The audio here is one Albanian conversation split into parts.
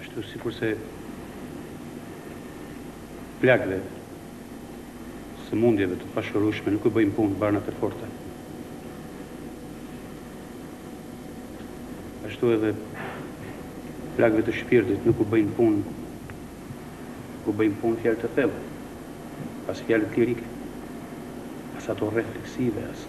ashtu sikurse plagëve sëmundjeve të pashërueshme nuk u bëjnë punë barnat e forta, ashtu edhe plagëve të shpirtit nuk u bëjnë punë nuk u bëjnë punë fjalë të thella, as fjalët lirike, as ato refleksive, as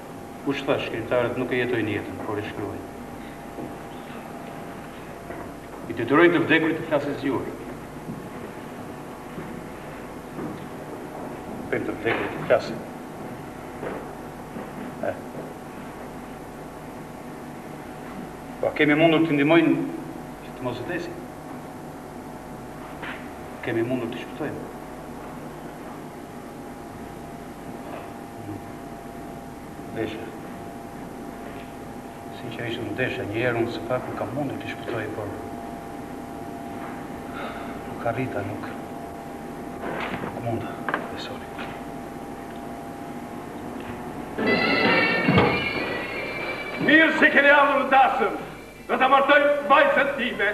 Kush tha, shkrimtarët nuk e jetojnë jetën, por e shkruajnë. I detyrojnë të vdekurit të flasin zgjuar. Bëjmë të vdekurit të flasin. Po a kemi mundur t'i ndihmojmë që të mos vdesin? Kemi mundur t'i shpëtojmë? Desha. Sinqerisht desha, një herë unë së paku kam mundur t'i shpëtoj, por nuk arrita, nuk nuk munda, besoni. Mirë se keni ardhur në dasëm, do ta martoj vajzën time.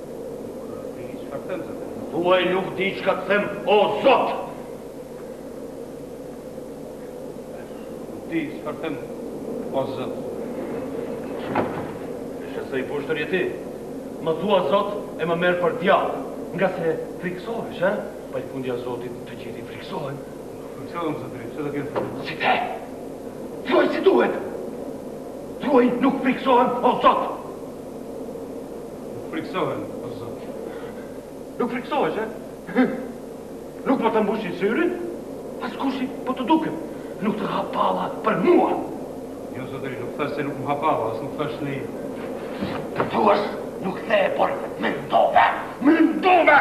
Thuaj nuk di çka të them, o Zot! Nuk di çka të them, o Zot. Shih se i poshtër je ti, më thua Zot e më merr për djall, nga se frikësohesh, he? Po fundja Zotit të gjithë i frikësohen. Frikësohem, Zotri, që ç'ke me të? Si te! Thuaj si duhet! Thuaj nuk frikësohem, o Zot! Nuk friksohem, o zot. Nuk friksohesh, e? Nuk po të mbushim syrin? Askushi po të dukem. Nuk të ha palla për mua. Jo, zotëri, nuk thash se nuk më ha palla, as nuk thash në daç. Në daç nuk the, por mendove, mendove!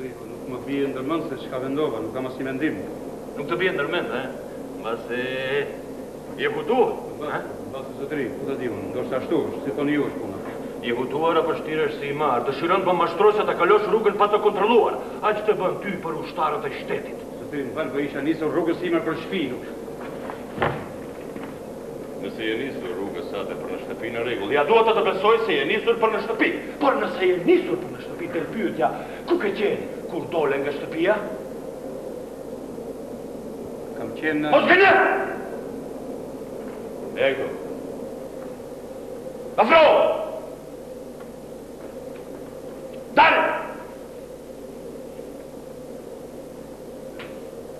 Zotëri, po nuk më bie ndër mend se çka mendova, nuk kam asnjë mendim. Nuk të bie ndër mend, ëh? Mbase je hutuar, ëh? Mbase zotëri, ku ta di unë, ndoshta ashtu është, si thoni ju është puna. Je e hutuar apo shtiresh si e marrë, dëshiron të më mashtrosh e ta kalosh rrugën pa të kontrolluar. Aq të bën ty për ushtarët e shtetit. Zotëri, më fal, po isha nisur rrugës sime për shtëpi, nuk. Nëse je nisur rrugës sate për në shtëpi, në rregull, ja dua të të besoj se je nisur për në shtëpi. Por nëse je nisur për në shtëpi, del pyetja, ku ke qenë kur dole nga shtëpia? Kam qenë në... Mos gënjej! Eja këtu. Afrohu! Dale!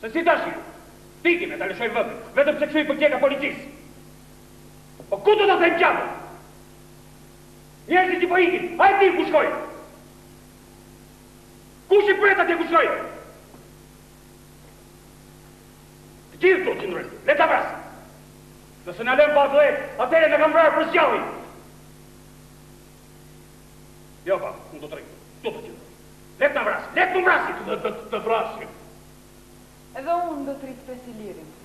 Se si tash, t'ikim e ta lëshojmë vendin, vetëm se kështu i pëlqeka policisë. Po ku do ta thyejmë qafën? Njerëzit që po ikin, a e din ku shkojnë? Kush i pret atje ku shkojnë? Të gjithë do të qëndrojnë, le të na vrasin. Nëse na lënë pa atdhe atëherë na kanë vrarë për së gjalli. Jo, pa, unë do të rri, do të qëndroj. Le të na vrasin, le të na vrasin! Le të vrasin! Edhe unë do të rri të pres lirinë këtu.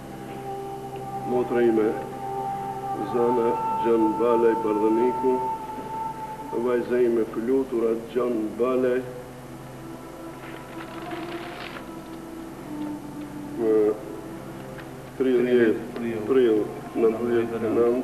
Motra ime, Zana Gjon Balaj Bardhaniku, vajza ime Flutura Gjon Balaj, në 30 prill 99,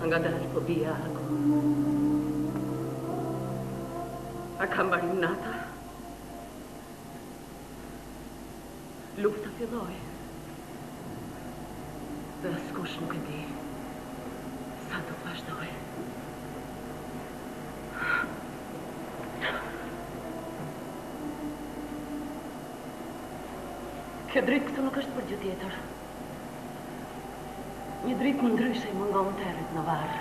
A ngadalë po bie ako? A ka mbarim nata? Lufta filloj. Dhe askush nuk e di. Sa do të vazhdojë. Kjo dritë këtu nuk është për gjë tjetër. Një dritë më ndryshe i mungon territ në varr.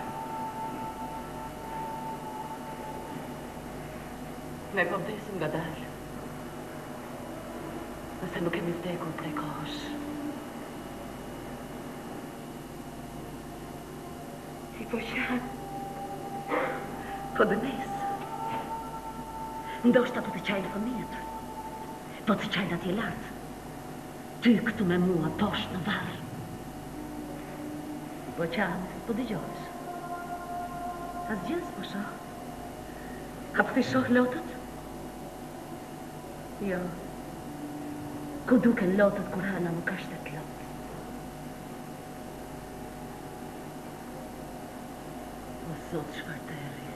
Ne po vdesim ngadalë. Nëse nuk kemi vdekur prej kohësh. Ti po qan? Po dënes. Ndoshta po të qajnë fëmijët. Po të qajnë atje lartë. Ty këtu me mua poshtë në varr. Po qan ti, po dëgjohesh. Asgjë s'po shoh. A po t'i shoh lotët? Jo. Ku duken lotët kur hana nuk është e plotë? O zot çfarë terri.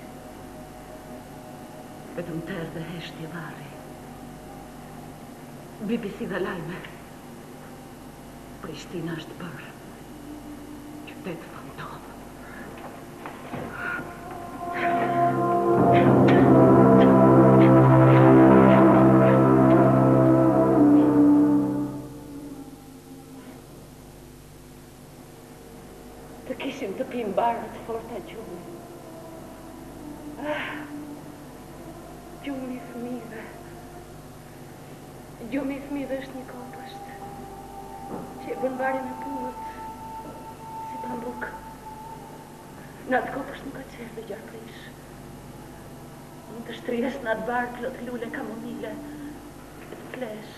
Vetëm terr dhe heshtje varri. BBC dha lajme, Prishtina është bërë qytet fantomë. Të kishim të pinim barëra të forta gjumi. Ah, gjumi i fëmijëve. Gjumi i fëmijëve është një kopsht që e bën barin e butë si pambuk. Në atë kopsht nuk ka qenë dhe gjarpërinj. Mund të shtrihesh në atë bar plot lule kamomili e të flesh.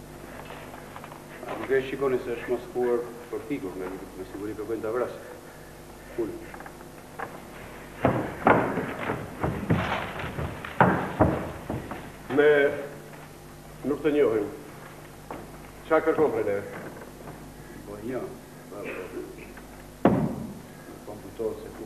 Nuk e shikoni se është maskuar për tigër, me, me siguri kërkojnë të vrasin. Full. Ne nuk të njohim. Ça kërkon prej nesh? Po një, po, po. Nuk po se ku.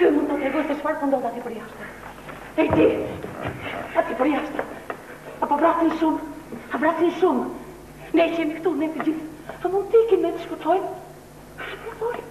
Ky mund të tregojë se çfarë po ndodh aty përjashta. Ej ti, aty përjashta. A po vrasin shumë? A vrasin shumë? Ne që jemi këtu, ne të gjithë. A mund të ikim ne të shpëtojmë? A shpëtojmë?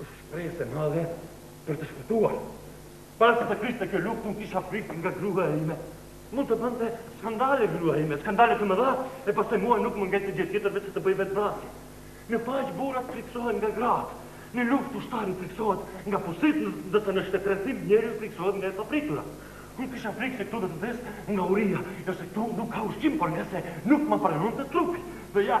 Është shpresë e madhe për të shpëtuar. Para se të kriste kjo luftë, unë kisha frikë nga gruaja ime. Mund të bënte skandale gruaja ime, skandale të mëdha, e pastaj mua nuk më ngelte gjë tjetër veç se të bëja vetëvrasje. Në paqë burrat frikësohen nga gratë. Në luftë ushtari frikësohet nga pusitë, ndërsa në shtetërrethim njeriu frikësohet nga e papritura. Unë kisha frikë se këtu do të vdes nga uria, jo se këtu nuk ka ushqim, por ngase nuk ma pranonte trupi. Dhe ja,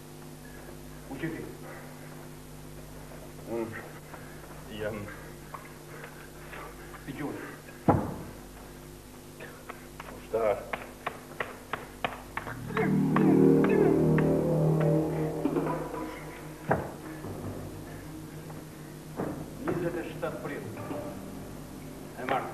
Kush je ti? Unë jam... Ti gjurë? Ushtar. Njëzet e shtatë prill. E martë.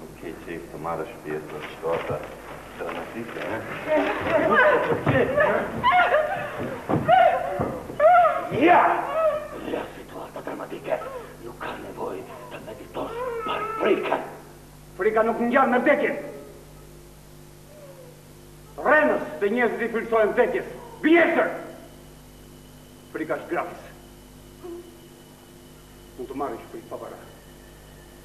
Nuk ke qejf të marrësh pjesë në situata dramatike, he? Nuk ke qejf, he? Ja! Ja situata dramatike. Nuk ka nevojë të meditosh për frikën. Frika nuk ngjan me vdekjen. Rrenës, dhe njerëzit i frikësohen vdekjes. Gjesër! Frika është gratis. Mund të marrësh frikë pa para.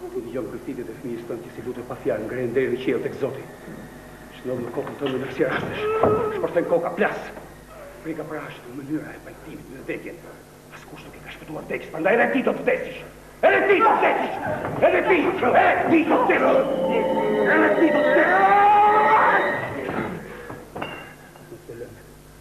Kur i dëgjon britmat e fëmijës tënd që si lutje pa fjalë ngrihen deri në qiell tek Zoti. Ç'ndodh në kokën tënde në kësi rastesh. Shpërthen koka, plas. Frika pra është mënyra e pajtimit me vdekjen. Askush nuk i ka shpëtuar vdekjes, prandaj edhe ti do të vdesish. Edhe ti do të vdesish. Edhe ti, edhe ti do të vdesish. Edhe ti do të vdesish.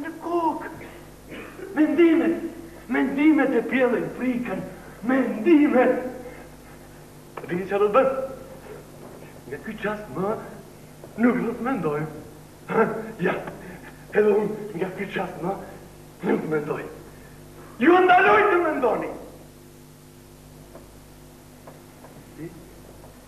Në kokë! Mendimet! Mendimet e pjellin frikën! Mendimet! E dini ç'do të bëjmë? Nga ky çast më nuk do të mendojmë. Ja, edhe unë nga ky çast më nuk mendoj. Ju ndaloj të mendoni!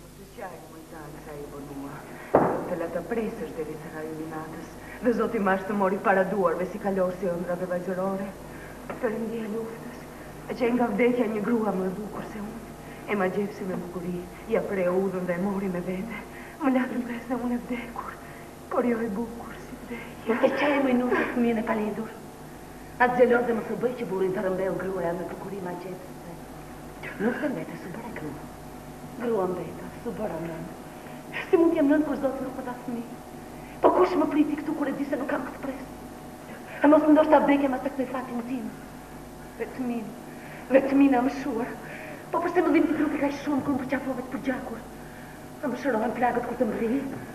Mos e qaj moj. Tani sa u vonua, të la të presësh deri te agimi i natës, dhe Zoti Mars të mori para duarve si kalorës i ëndrrave vajzërore, Perëndia e luftës, erdhi nga vdekja një grua më e bukur se unë, e magjepsi me bukuri, ia preu udhën dhe e mori me vete, më la të pres edhe unë e vdekur, por jo e bukur si vdekja. Mos e qaj moj nuse fëmijën e palindur, as xheloze mos u bëj që burrin ta rrëmbeu gruaja me bukuri magjepse, nuse mbete s'u bëre grua. Grua mbeta, s'u bëra nënë. Si mund të jem nënë kur Zoti nuk më dha fëmijë? Po kush më pret këtu kur e di se nuk kam kë të pres? A mos ndoshta vdekja e masakroi fatin tim? Vetminë, vetminë e amshuar. Po përse më dhimbte trupi kaq shumë kur më përqafove të përgjakur? A më shërohen plagët kur të mbërrij?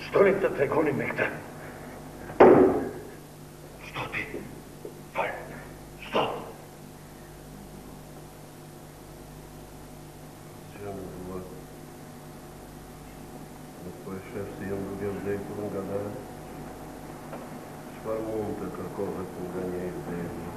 Ç'doni të tregoni me këtë? Ç'do ti? Fal. Ç'do? Asgjë nuk dua. Nuk po e shef se jam duke vdekur ngadalë. Çfarë mund të kërkohet nga një i vdekur?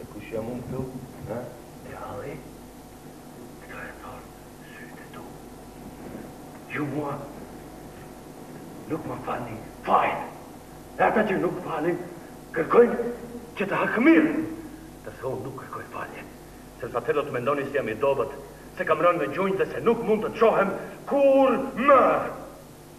E kush jam unë këtu? Ha? Djalli, këtë e thonë sytë e tu. Ju mua nuk më falni fajin. E ata që nuk falin, kërkojnë që të hakmerren. Kurse unë nuk kërkoj falje, sepse atëherë do të mendoni se jam i dobët, se kam rënë në gjunjë dhe se nuk mund të çohem kurrë më.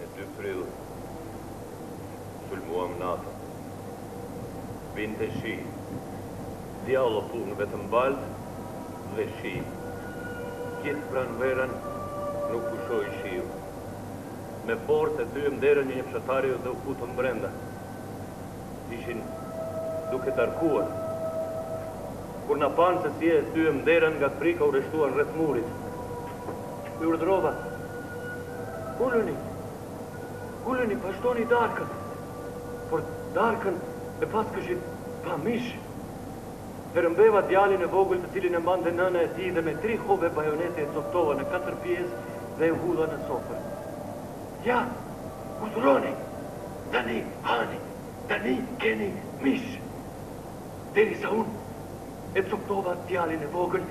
Në dy prill sulmuam natën. Binte shi. Djall o punë, vetëm baltë dhe shi. Gjithë pranverën nuk pushoi shiu. Me forcë e thyem derën një fshatari dhe u futëm brenda. ishin duke darkuar. Kur na panë se si e thyem derën nga frika u rreshtuan rreth murit. I urdhërova, Uluni! Uluni, vazhdoni darkën! Por darkën e paskëshin pa mish. E rrëmbeva djalin e vogël të cilin e mbante nëna e tij dhe me tri hove bajonete e coptova në katër pjesë dhe e hudha në sofër. Ja, urdhëroni, tani hani, tani keni mish. Deri sa unë e coptova djalin e vogël,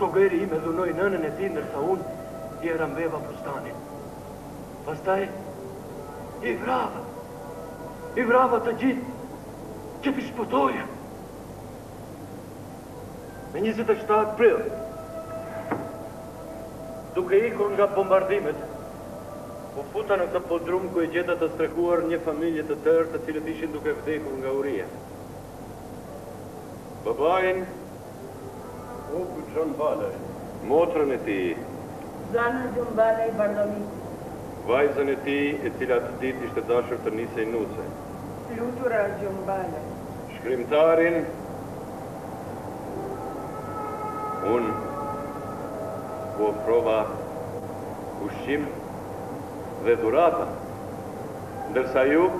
togëri im e dhunoi nënën e tij ndërsa unë ia rrëmbeva fustanin. Pastaj i vrava, i vrava të gjithë që t'i shpëtoja. Më njëzet e shtatë prill, duke ikur nga bombardimet, u futa në këtë bodrum ku e gjeta të strehuar një familje të tërë të cilët ishin duke vdekur nga uria. Babain, Oku Gjon Balaj. Motrën e tij. Zana Gjon Balaj Bardhaliku. Vajzën e tij, e cila atë ditë ishte dashur të nisej nuse. Flutura Gjon Balaj. Shkrimtarin unë ju ofrova ushqim dhe dhurata, ndërsa ju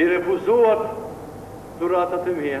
i refuzuat dhuratat e mia.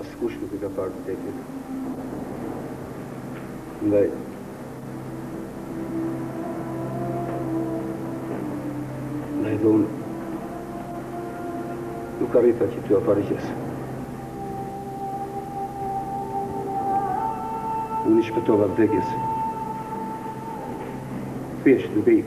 Askush nuk e ka parë vdekjen. Ndaj, ndaj dhe unë nuk arrita që t'jua paraqes. Unë i shpëtova vdekjes. Thjesht duke i